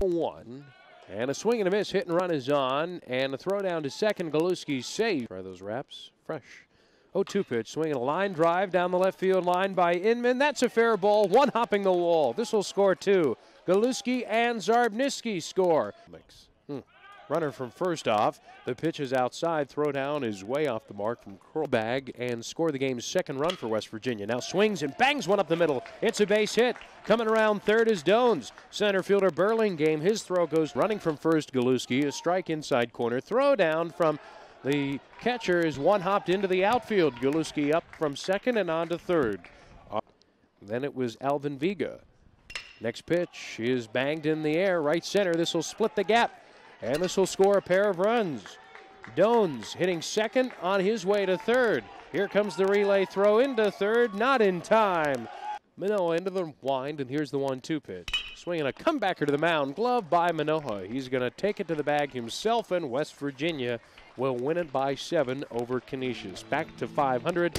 one. And a swing and a miss. Hit and run is on. And a throw down to second. Galusky safe. Try those wraps. Fresh. 0 2 pitch. Swinging a line drive down the left field line by Inman. That's a fair ball. One hopping the wall. This will score two. Galusky and Zarbnisky score. Hmm. Runner from first off. The pitch is outside. Throw down is way off the mark from Bag and score the game's second run for West Virginia. Now swings and bangs one up the middle. It's a base hit. Coming around third is Doanes. Center fielder Burlingame. His throw goes running from first. Galusky. A strike inside corner. Throw down from the catcher is one hopped into the outfield. Galusky up from second and on to third. Then it was Alvin Vega. Next pitch is banged in the air, right center. This will split the gap, and this will score a pair of runs. Doanes hitting second on his way to third. Here comes the relay throw into third, not in time. Manoah into the wind, and here's the one-two pitch. Swinging a comebacker to the mound, glove by Manoah. He's going to take it to the bag himself, and West Virginia will win it by seven over Canisius. Back to 500.